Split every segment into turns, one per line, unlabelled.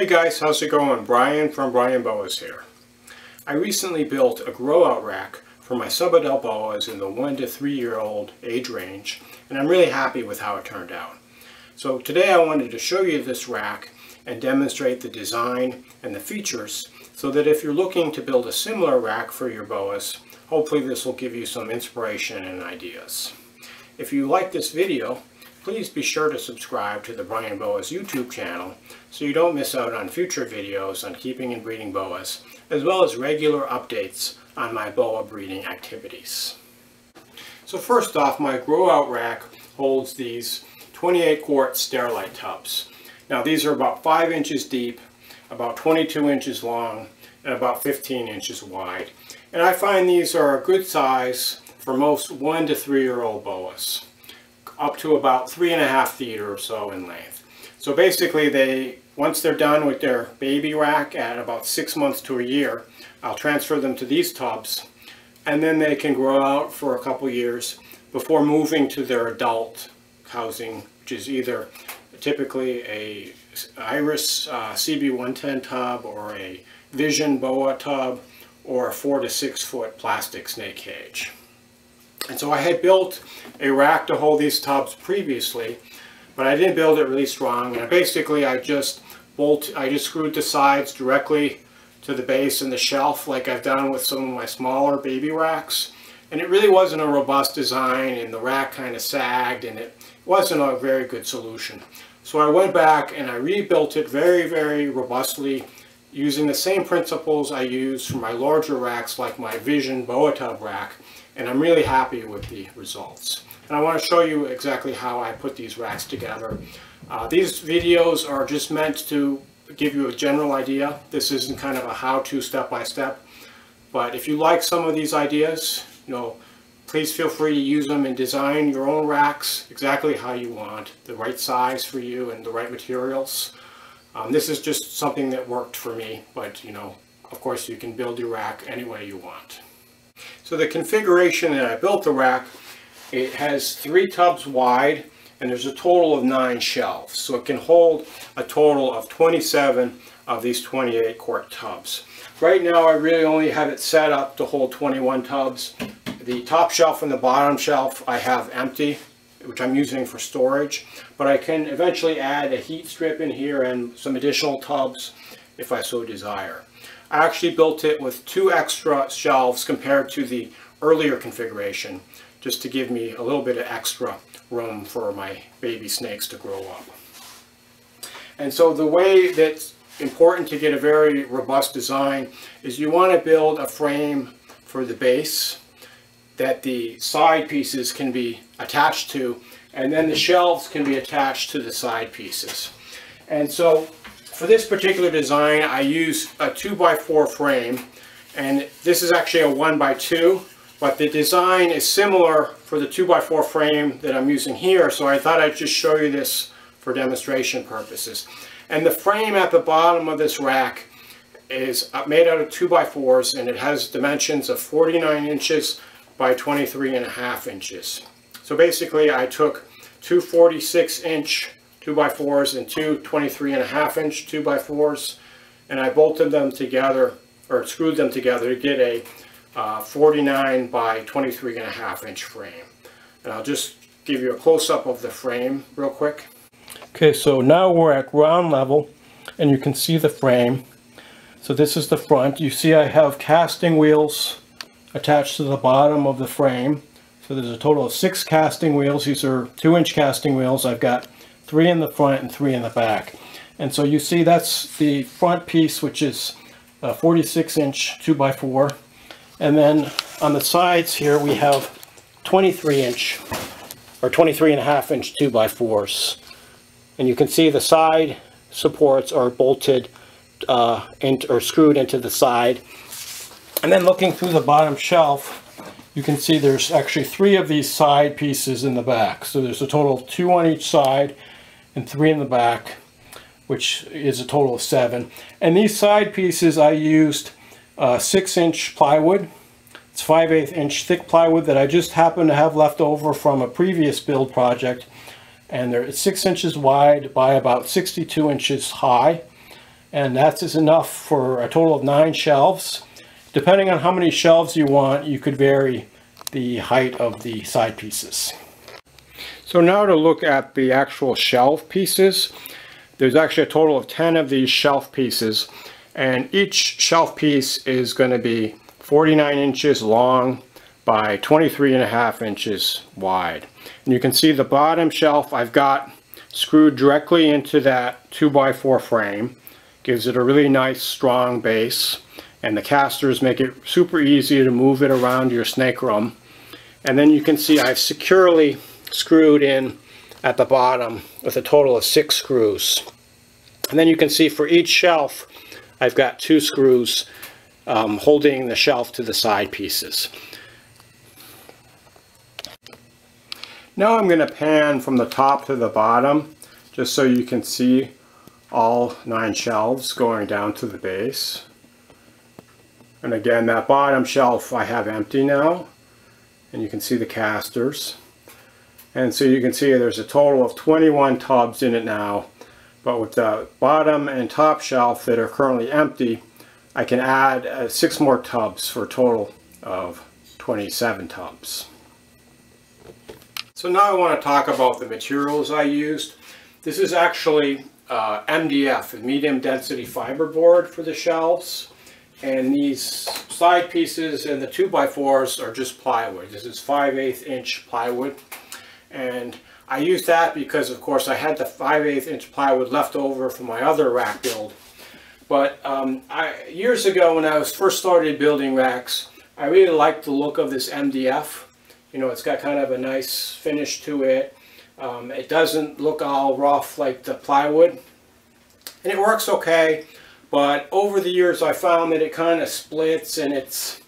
Hey guys, how's it going? Brian from Brian Boas here. I recently built a grow out rack for my sub-adult boas in the one to three year old age range and I'm really happy with how it turned out. So today I wanted to show you this rack and demonstrate the design and the features so that if you're looking to build a similar rack for your boas, hopefully this will give you some inspiration and ideas. If you like this video, Please be sure to subscribe to the Brian Boas YouTube channel so you don't miss out on future videos on keeping and breeding boas, as well as regular updates on my boa breeding activities. So first off, my grow out rack holds these 28 quart Sterilite tubs. Now these are about 5 inches deep, about 22 inches long, and about 15 inches wide. And I find these are a good size for most 1 to 3 year old boas up to about three and a half feet or so in length. So basically they, once they're done with their baby rack at about six months to a year, I'll transfer them to these tubs and then they can grow out for a couple years before moving to their adult housing, which is either typically a Iris uh, CB110 tub or a Vision BOA tub or a four to six foot plastic snake cage. And so I had built a rack to hold these tubs previously, but I didn't build it really strong. And basically I just bolt, I just screwed the sides directly to the base and the shelf like I've done with some of my smaller baby racks. And it really wasn't a robust design and the rack kind of sagged and it wasn't a very good solution. So I went back and I rebuilt it very, very robustly using the same principles I use for my larger racks like my Vision Boa Tub rack and I'm really happy with the results. And I want to show you exactly how I put these racks together. Uh, these videos are just meant to give you a general idea. This isn't kind of a how-to step-by-step. But if you like some of these ideas, you know, please feel free to use them and design your own racks exactly how you want, the right size for you and the right materials. Um, this is just something that worked for me, but you know, of course you can build your rack any way you want. So the configuration that I built the rack, it has three tubs wide and there's a total of nine shelves. So it can hold a total of 27 of these 28 quart tubs. Right now I really only have it set up to hold 21 tubs. The top shelf and the bottom shelf I have empty, which I'm using for storage, but I can eventually add a heat strip in here and some additional tubs if I so desire. I actually built it with two extra shelves compared to the earlier configuration just to give me a little bit of extra room for my baby snakes to grow up. And so the way that's important to get a very robust design is you want to build a frame for the base that the side pieces can be attached to and then the shelves can be attached to the side pieces. And so for this particular design, I use a 2x4 frame, and this is actually a 1x2, but the design is similar for the 2x4 frame that I'm using here, so I thought I'd just show you this for demonstration purposes. And the frame at the bottom of this rack is made out of 2x4s, and it has dimensions of 49 inches by 23 and a half inches. So basically, I took two 46 inch 2x4s and two 23 and a half inch 2x4s and I bolted them together or screwed them together to get a uh, 49 by 23 and a half inch frame. And I'll just give you a close-up of the frame real quick. Okay, so now we're at ground level and you can see the frame. So this is the front. You see I have casting wheels attached to the bottom of the frame. So there's a total of six casting wheels. These are two inch casting wheels. I've got three in the front and three in the back. And so you see that's the front piece, which is a 46 inch 2x4. And then on the sides here we have 23 inch or 23 and a half inch 2x4s. And you can see the side supports are bolted uh, or screwed into the side. And then looking through the bottom shelf, you can see there's actually three of these side pieces in the back. So there's a total of two on each side and three in the back, which is a total of seven. And these side pieces I used uh, six inch plywood. It's 5 8 inch thick plywood that I just happened to have left over from a previous build project. And they're six inches wide by about 62 inches high. and that's enough for a total of nine shelves. Depending on how many shelves you want, you could vary the height of the side pieces. So now to look at the actual shelf pieces. There's actually a total of 10 of these shelf pieces and each shelf piece is going to be 49 inches long by 23 and a half inches wide. And you can see the bottom shelf I've got screwed directly into that 2x4 frame. Gives it a really nice strong base and the casters make it super easy to move it around your snake room. And then you can see I've securely screwed in at the bottom with a total of six screws. And then you can see for each shelf, I've got two screws um, holding the shelf to the side pieces. Now I'm going to pan from the top to the bottom just so you can see all nine shelves going down to the base. And again, that bottom shelf I have empty now. And you can see the casters. And so you can see there's a total of 21 tubs in it now. But with the bottom and top shelf that are currently empty, I can add uh, six more tubs for a total of 27 tubs. So now I want to talk about the materials I used. This is actually uh, MDF, medium density fiberboard for the shelves. And these side pieces and the 2x4s are just plywood. This is 5 8 inch plywood. And I used that because, of course, I had the 5 8 inch plywood left over from my other rack build. But um, I, years ago when I was first started building racks, I really liked the look of this MDF. You know, it's got kind of a nice finish to it. Um, it doesn't look all rough like the plywood. And it works okay, but over the years I found that it kind of splits and it's,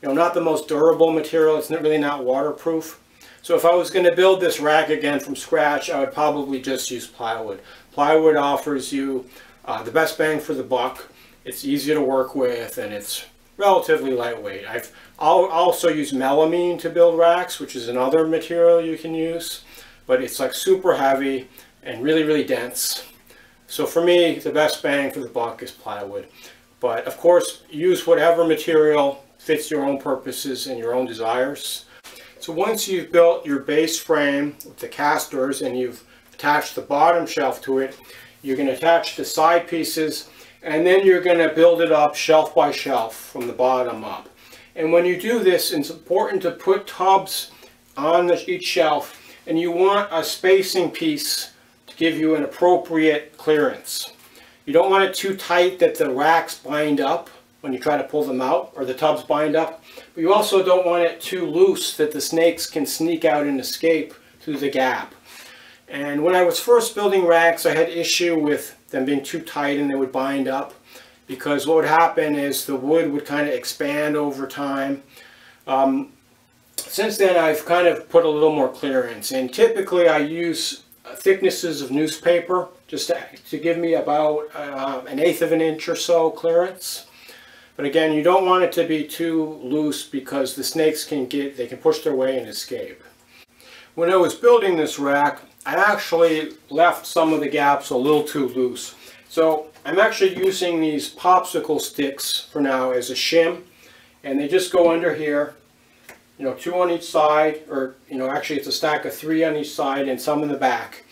you know, not the most durable material. It's not really not waterproof. So if I was going to build this rack again from scratch, I would probably just use plywood. Plywood offers you uh, the best bang for the buck. It's easy to work with and it's relatively lightweight. I've I'll also use melamine to build racks, which is another material you can use, but it's like super heavy and really, really dense. So for me, the best bang for the buck is plywood. But of course, use whatever material fits your own purposes and your own desires. So once you've built your base frame with the casters and you've attached the bottom shelf to it, you're going to attach the side pieces and then you're going to build it up shelf by shelf from the bottom up. And when you do this, it's important to put tubs on each shelf and you want a spacing piece to give you an appropriate clearance. You don't want it too tight that the racks bind up when you try to pull them out or the tubs bind up. But you also don't want it too loose that the snakes can sneak out and escape through the gap. And when I was first building racks, I had issue with them being too tight and they would bind up because what would happen is the wood would kind of expand over time. Um, since then, I've kind of put a little more clearance and typically I use thicknesses of newspaper just to, to give me about uh, an eighth of an inch or so clearance. But again, you don't want it to be too loose because the snakes can get, they can push their way and escape. When I was building this rack, I actually left some of the gaps a little too loose. So I'm actually using these popsicle sticks for now as a shim. And they just go under here, you know, two on each side, or, you know, actually it's a stack of three on each side and some in the back.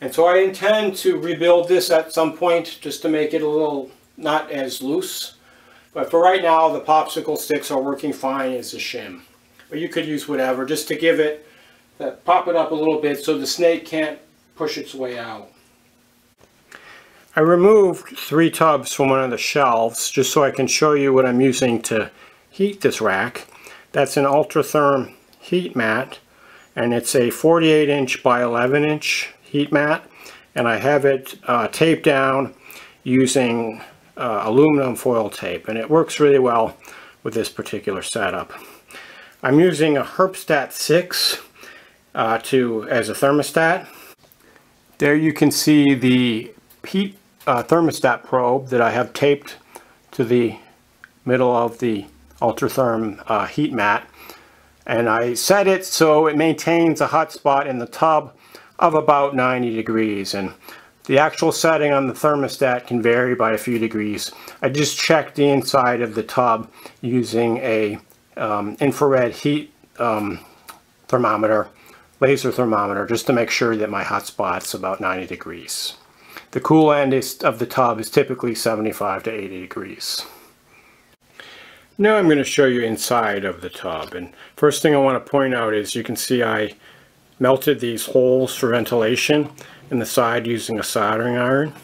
And so I intend to rebuild this at some point just to make it a little not as loose. But for right now, the popsicle sticks are working fine as a shim. But you could use whatever just to give it, uh, pop it up a little bit so the snake can't push its way out. I removed three tubs from one of the shelves just so I can show you what I'm using to heat this rack. That's an Ultratherm heat mat and it's a 48 inch by 11 inch heat mat and I have it uh, taped down using uh, aluminum foil tape and it works really well with this particular setup. I'm using a Herpstat 6 uh, to as a thermostat. There you can see the heat uh, thermostat probe that I have taped to the middle of the Ultratherm uh, heat mat and I set it so it maintains a hot spot in the tub of about 90 degrees and The actual setting on the thermostat can vary by a few degrees. I just checked the inside of the tub using a um, infrared heat um, thermometer, laser thermometer, just to make sure that my hot spot's about 90 degrees. The cool end is, of the tub is typically 75 to 80 degrees. Now I'm going to show you inside of the tub and first thing I want to point out is you can see I melted these holes for ventilation in the side using a soldering iron.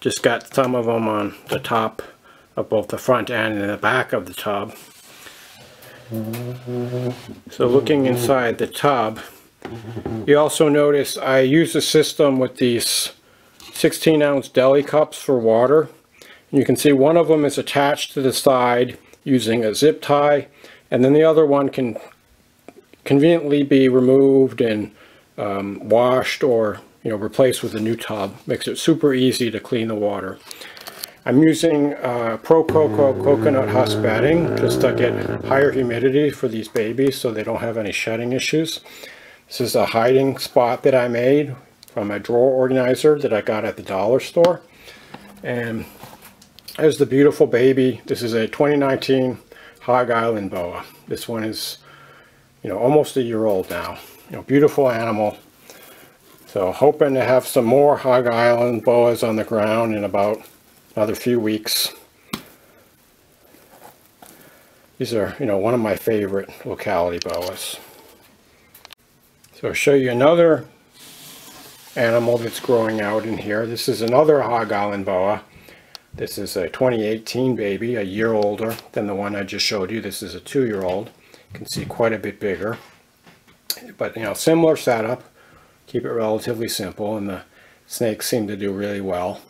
Just got some of them on the top of both the front end and the back of the tub. So looking inside the tub, you also notice I use a system with these 16 ounce deli cups for water. You can see one of them is attached to the side using a zip tie and then the other one can conveniently be removed and um, washed or you know replaced with a new tub. Makes it super easy to clean the water. I'm using uh, Pro Coco coconut husk bedding just to get higher humidity for these babies so they don't have any shedding issues. This is a hiding spot that I made from a drawer organizer that I got at the dollar store. And there's the beautiful baby. This is a 2019 Hog Island boa. This one is you know, almost a year old now. You know, beautiful animal. So hoping to have some more Hog Island boas on the ground in about another few weeks. These are, you know, one of my favorite locality boas. So I'll show you another animal that's growing out in here. This is another Hog Island boa. This is a 2018 baby, a year older than the one I just showed you. This is a two-year-old. You can see quite a bit bigger. But, you know, similar setup. Keep it relatively simple, and the snakes seem to do really well.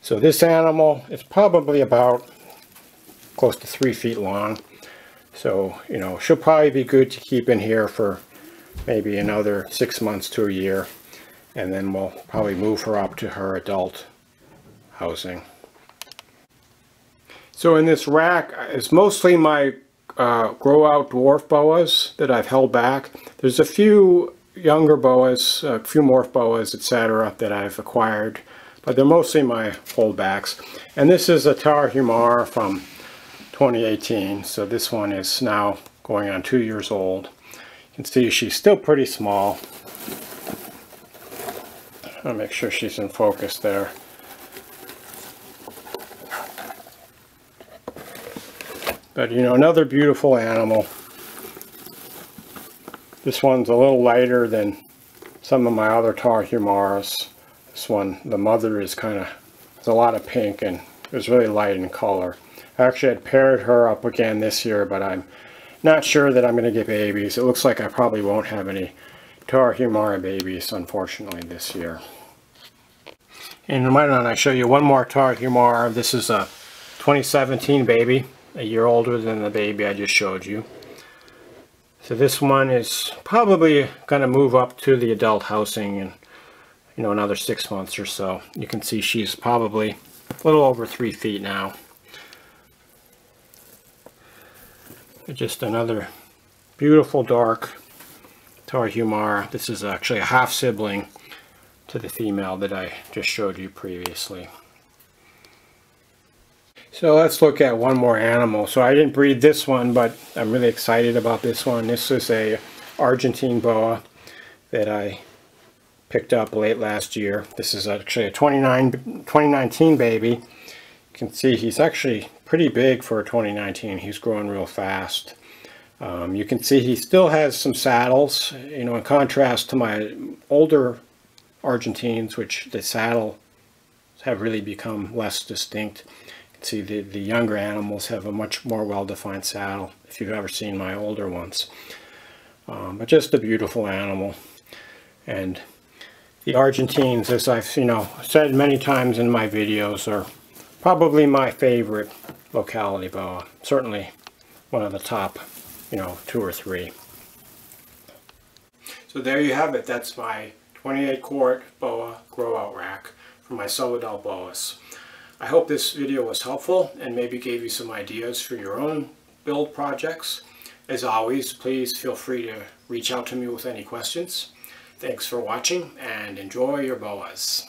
So this animal is probably about close to three feet long. So, you know, she'll probably be good to keep in here for maybe another six months to a year. And then we'll probably move her up to her adult housing. So in this rack, it's mostly my uh, grow out dwarf boas that I've held back. There's a few younger boas, a few morph boas, etc. that I've acquired, but they're mostly my holdbacks. And this is a Tarahumara from 2018, so this one is now going on two years old. You can see she's still pretty small. I'll make sure she's in focus there. But you know, another beautiful animal. This one's a little lighter than some of my other Tarahumaras. This one, the mother is kind of, there's a lot of pink and it's really light in color. I actually had paired her up again this year, but I'm not sure that I'm going to get babies. It looks like I probably won't have any Tarahumara babies, unfortunately, this year. And why don't I show you one more Tarahumara. This is a 2017 baby a year older than the baby I just showed you. So this one is probably going to move up to the adult housing in you know another six months or so. You can see she's probably a little over three feet now. Just another beautiful dark Tarahumara. This is actually a half sibling to the female that I just showed you previously. So let's look at one more animal. So I didn't breed this one, but I'm really excited about this one. This is a Argentine boa that I picked up late last year. This is actually a 29, 2019 baby. You can see he's actually pretty big for 2019. He's growing real fast. Um, you can see he still has some saddles, you know, in contrast to my older Argentines, which the saddle have really become less distinct see the, the younger animals have a much more well-defined saddle if you've ever seen my older ones. Um, but just a beautiful animal. And the Argentines, as I've you know said many times in my videos, are probably my favorite locality boa. Certainly one of the top, you know, two or three. So there you have it. That's my 28 quart boa grow out rack for my subadult boas. I hope this video was helpful and maybe gave you some ideas for your own build projects. As always, please feel free to reach out to me with any questions. Thanks for watching and enjoy your boas.